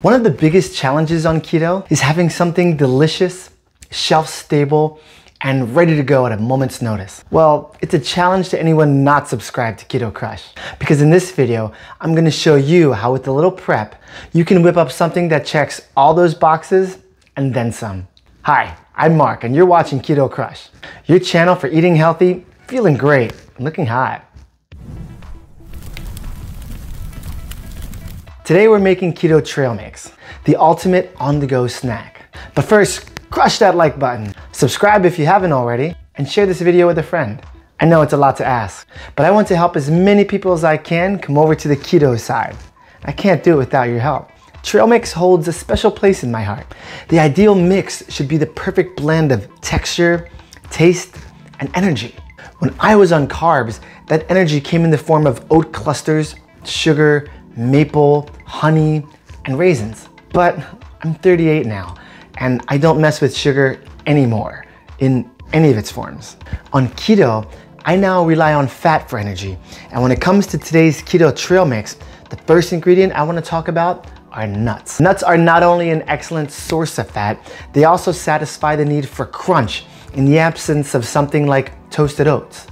One of the biggest challenges on keto is having something delicious, shelf stable, and ready to go at a moment's notice. Well, it's a challenge to anyone not subscribed to Keto Crush. Because in this video, I'm gonna show you how with a little prep, you can whip up something that checks all those boxes and then some. Hi, I'm Mark and you're watching Keto Crush, your channel for eating healthy, feeling great, and looking hot. Today we're making keto trail mix, the ultimate on-the-go snack. But first, crush that like button, subscribe if you haven't already, and share this video with a friend. I know it's a lot to ask, but I want to help as many people as I can come over to the keto side. I can't do it without your help. Trail mix holds a special place in my heart. The ideal mix should be the perfect blend of texture, taste, and energy. When I was on carbs, that energy came in the form of oat clusters, sugar, maple, honey, and raisins. But I'm 38 now, and I don't mess with sugar anymore in any of its forms. On keto, I now rely on fat for energy. And when it comes to today's keto trail mix, the first ingredient I wanna talk about are nuts. Nuts are not only an excellent source of fat, they also satisfy the need for crunch in the absence of something like toasted oats.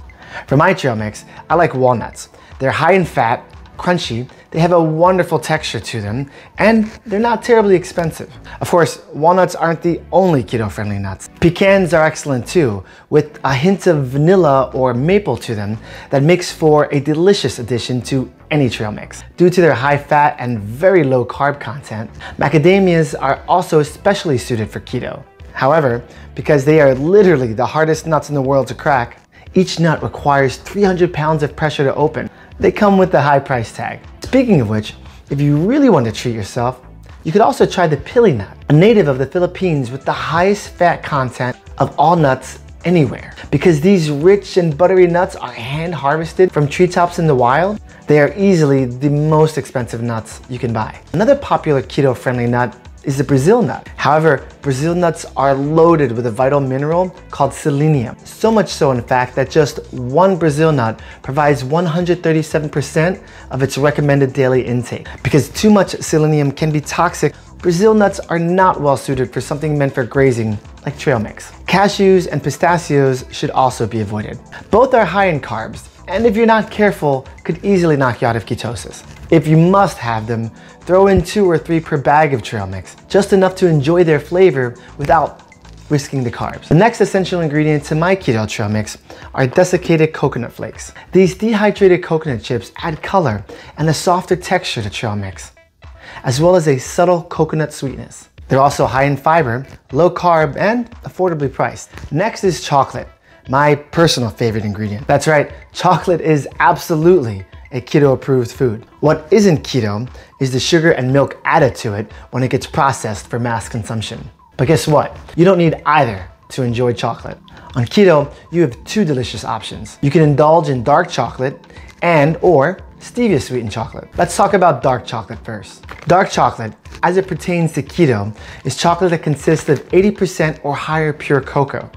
For my trail mix, I like walnuts. They're high in fat, crunchy, they have a wonderful texture to them, and they're not terribly expensive. Of course, walnuts aren't the only keto-friendly nuts. Pecans are excellent too, with a hint of vanilla or maple to them that makes for a delicious addition to any trail mix. Due to their high fat and very low carb content, macadamias are also especially suited for keto. However, because they are literally the hardest nuts in the world to crack, each nut requires 300 pounds of pressure to open. They come with a high price tag. Speaking of which, if you really want to treat yourself, you could also try the pili nut, a native of the Philippines with the highest fat content of all nuts anywhere. Because these rich and buttery nuts are hand harvested from treetops in the wild, they are easily the most expensive nuts you can buy. Another popular keto friendly nut is the Brazil nut. However, Brazil nuts are loaded with a vital mineral called selenium. So much so in fact that just one Brazil nut provides 137% of its recommended daily intake. Because too much selenium can be toxic, Brazil nuts are not well suited for something meant for grazing, like trail mix. Cashews and pistachios should also be avoided. Both are high in carbs, and if you're not careful, could easily knock you out of ketosis. If you must have them, throw in two or three per bag of trail mix, just enough to enjoy their flavor without risking the carbs. The next essential ingredient to my keto trail mix are desiccated coconut flakes. These dehydrated coconut chips add color and a softer texture to trail mix, as well as a subtle coconut sweetness. They're also high in fiber, low carb, and affordably priced. Next is chocolate, my personal favorite ingredient. That's right, chocolate is absolutely a keto approved food. What isn't keto is the sugar and milk added to it when it gets processed for mass consumption. But guess what? You don't need either to enjoy chocolate. On keto, you have two delicious options. You can indulge in dark chocolate and or stevia sweetened chocolate. Let's talk about dark chocolate first. Dark chocolate, as it pertains to keto, is chocolate that consists of 80% or higher pure cocoa,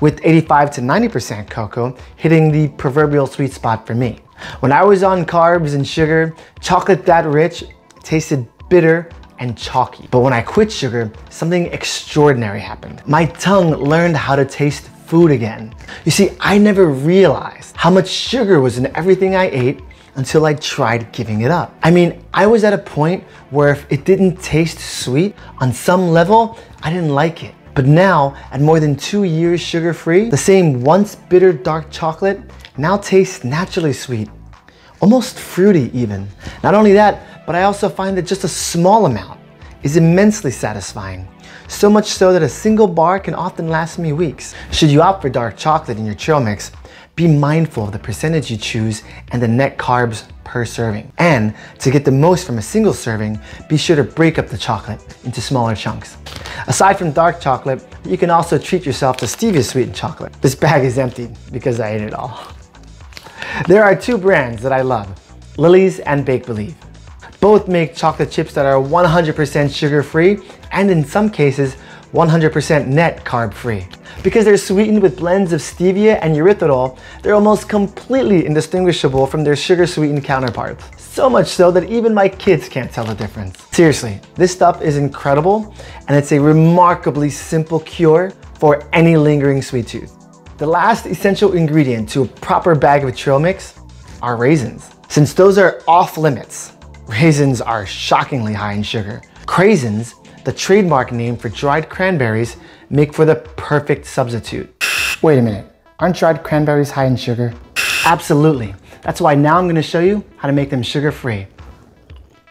with 85 to 90% cocoa hitting the proverbial sweet spot for me. When I was on carbs and sugar, chocolate that rich tasted bitter and chalky. But when I quit sugar, something extraordinary happened. My tongue learned how to taste food again. You see, I never realized how much sugar was in everything I ate until I tried giving it up. I mean, I was at a point where if it didn't taste sweet, on some level, I didn't like it. But now, at more than two years sugar-free, the same once bitter dark chocolate now tastes naturally sweet, almost fruity even. Not only that, but I also find that just a small amount is immensely satisfying. So much so that a single bar can often last me weeks. Should you opt for dark chocolate in your trail mix, be mindful of the percentage you choose and the net carbs per serving. And to get the most from a single serving, be sure to break up the chocolate into smaller chunks. Aside from dark chocolate, you can also treat yourself to stevia sweetened chocolate. This bag is empty because I ate it all. There are two brands that I love, Lily's and Bake Believe. Both make chocolate chips that are 100% sugar-free and in some cases, 100% net carb-free. Because they're sweetened with blends of stevia and erythritol, they're almost completely indistinguishable from their sugar sweetened counterparts. So much so that even my kids can't tell the difference. Seriously, this stuff is incredible and it's a remarkably simple cure for any lingering sweet tooth. The last essential ingredient to a proper bag of trail mix are raisins. Since those are off limits, raisins are shockingly high in sugar. Craisins, the trademark name for dried cranberries, make for the perfect substitute. Wait a minute, aren't dried cranberries high in sugar? Absolutely. That's why now I'm gonna show you how to make them sugar-free.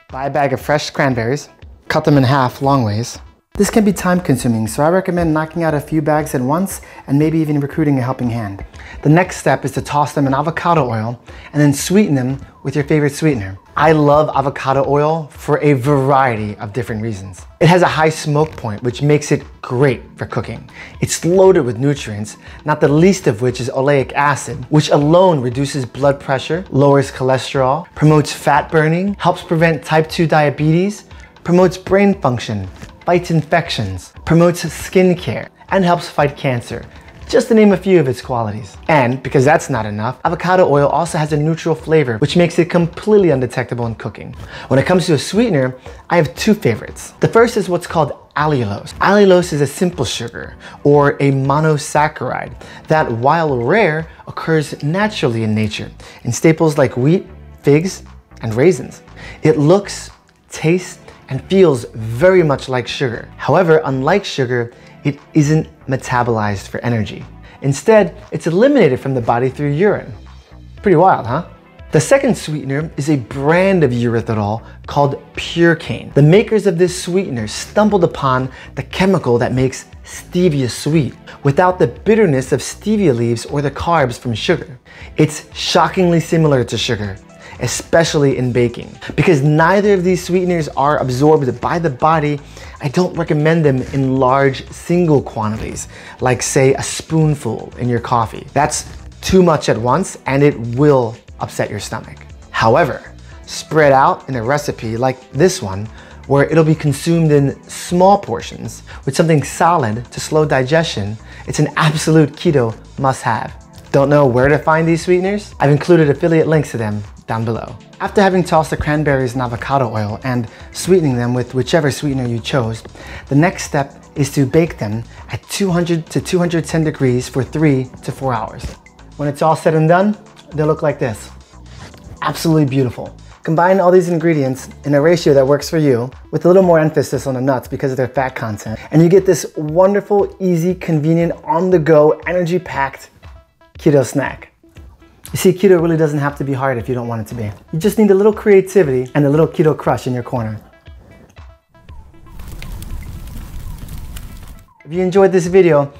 Buy a bag of fresh cranberries, cut them in half long ways, this can be time consuming, so I recommend knocking out a few bags at once and maybe even recruiting a helping hand. The next step is to toss them in avocado oil and then sweeten them with your favorite sweetener. I love avocado oil for a variety of different reasons. It has a high smoke point, which makes it great for cooking. It's loaded with nutrients, not the least of which is oleic acid, which alone reduces blood pressure, lowers cholesterol, promotes fat burning, helps prevent type 2 diabetes, promotes brain function, fights infections, promotes skin care, and helps fight cancer, just to name a few of its qualities. And because that's not enough, avocado oil also has a neutral flavor, which makes it completely undetectable in cooking. When it comes to a sweetener, I have two favorites. The first is what's called allulose. Allulose is a simple sugar, or a monosaccharide, that while rare, occurs naturally in nature, in staples like wheat, figs, and raisins. It looks, tastes, and feels very much like sugar. However, unlike sugar, it isn't metabolized for energy. Instead, it's eliminated from the body through urine. Pretty wild, huh? The second sweetener is a brand of erythritol called Purecane. The makers of this sweetener stumbled upon the chemical that makes stevia sweet without the bitterness of stevia leaves or the carbs from sugar. It's shockingly similar to sugar, especially in baking. Because neither of these sweeteners are absorbed by the body, I don't recommend them in large single quantities, like say a spoonful in your coffee. That's too much at once and it will upset your stomach. However, spread out in a recipe like this one, where it'll be consumed in small portions with something solid to slow digestion, it's an absolute keto must have. Don't know where to find these sweeteners? I've included affiliate links to them down below. After having tossed the cranberries in avocado oil and sweetening them with whichever sweetener you chose, the next step is to bake them at 200 to 210 degrees for three to four hours. When it's all said and done, they look like this. Absolutely beautiful. Combine all these ingredients in a ratio that works for you with a little more emphasis on the nuts because of their fat content. And you get this wonderful, easy, convenient, on-the-go, energy-packed keto snack. You see, keto really doesn't have to be hard if you don't want it to be. You just need a little creativity and a little keto crush in your corner. If you enjoyed this video,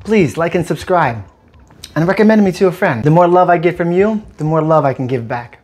please like and subscribe and recommend me to a friend. The more love I get from you, the more love I can give back.